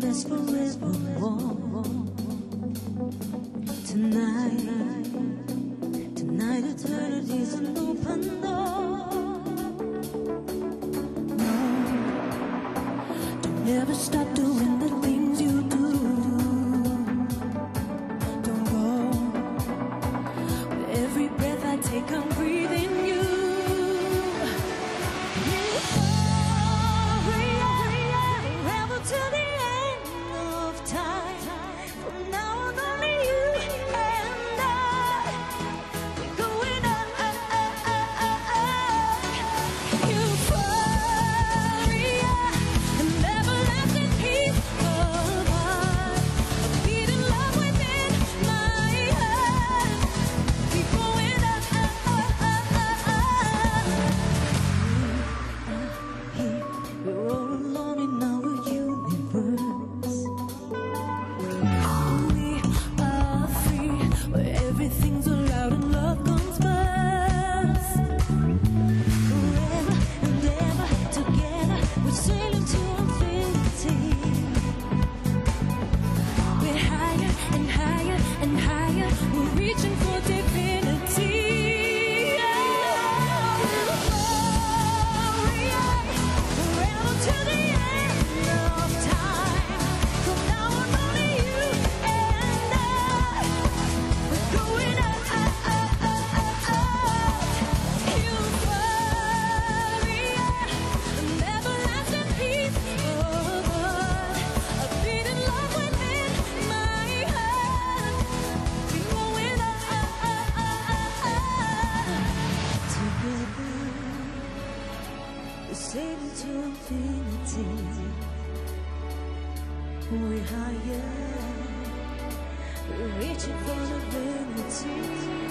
this was before. Tonight, tonight eternity's an open door. No, don't ever stop. reaching for different sailing to infinity. We're higher, reaching for the divinity.